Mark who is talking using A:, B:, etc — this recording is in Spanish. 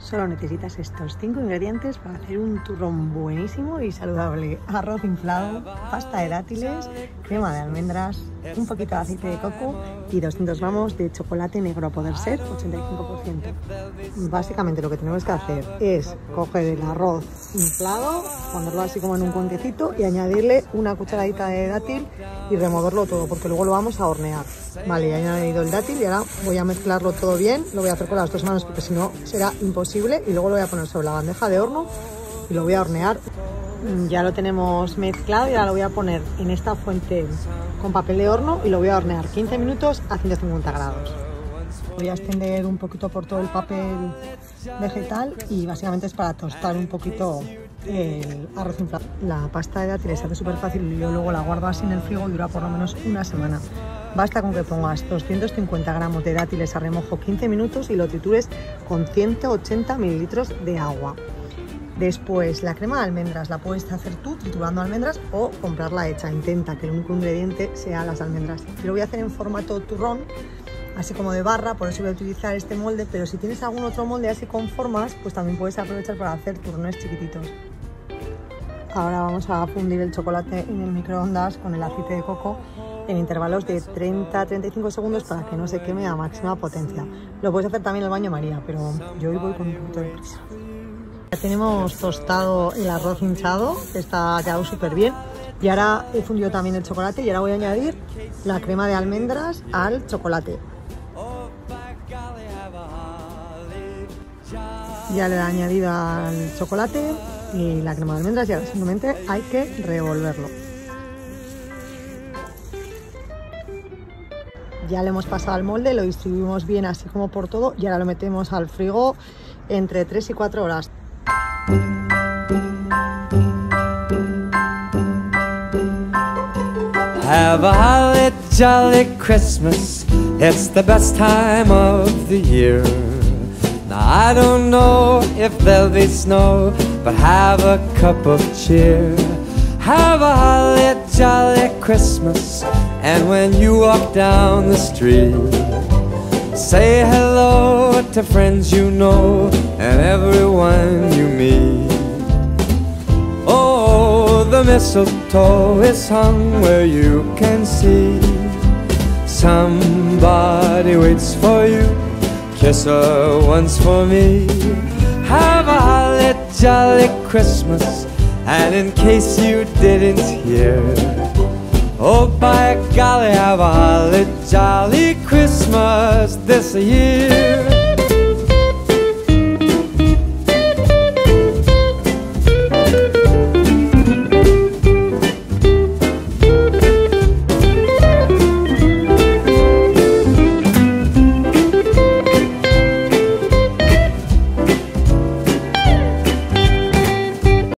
A: Solo necesitas estos cinco ingredientes para hacer un turrón buenísimo y saludable. Arroz inflado, pasta de dátiles, crema de almendras, un poquito de aceite de coco y 200 gramos de chocolate negro a poder ser 85%. Básicamente lo que tenemos que hacer es coger el arroz inflado, ponerlo así como en un cuentecito y añadirle una cucharadita de dátil y removerlo todo porque luego lo vamos a hornear. Vale, ya he añadido el dátil y ahora voy a mezclarlo todo bien. Lo voy a hacer con las dos manos porque si no será imposible y luego lo voy a poner sobre la bandeja de horno y lo voy a hornear. Mm, ya lo tenemos mezclado y ahora lo voy a poner en esta fuente con papel de horno y lo voy a hornear 15 minutos a 150 grados. Voy a extender un poquito por todo el papel vegetal y básicamente es para tostar un poquito el arroz inflado. La pasta de dátiles se hace súper fácil y yo luego la guardo así en el frigo y dura por lo menos una semana. Basta con que pongas 250 gramos de dátiles a remojo 15 minutos y lo tritures con 180 mililitros de agua. Después, la crema de almendras la puedes hacer tú triturando almendras o comprarla hecha. Intenta que el único ingrediente sea las almendras. Yo lo voy a hacer en formato turrón, así como de barra, por eso voy a utilizar este molde, pero si tienes algún otro molde así con formas, pues también puedes aprovechar para hacer turrones chiquititos. Ahora vamos a fundir el chocolate en el microondas con el aceite de coco en intervalos de 30 35 segundos para que no se queme a máxima potencia. Lo puedes hacer también en el baño María, pero yo hoy voy con un poquito de prisa. Ya tenemos tostado el arroz hinchado, está quedado súper bien. Y ahora he fundido también el chocolate y ahora voy a añadir la crema de almendras al chocolate. Ya le he añadido al chocolate y la crema de almendras y ahora simplemente hay que revolverlo. Ya le hemos pasado al molde, lo distribuimos bien así como por todo y ahora lo metemos al frigo entre 3 y 4 horas.
B: Have a holly jolly Christmas. It's the best time of the year. Now I don't know if there'll be snow, but have a cup of cheer. Have a holly jolly Christmas. And when you walk down the street, Say hello to friends you know and everyone you meet. Oh, the mistletoe is hung where you can see. Somebody waits for you. Kiss her once for me. Have a holly jolly Christmas. And in case you didn't hear, oh by golly, have a holly jolly Christmas this year.